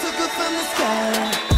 took her from the sky.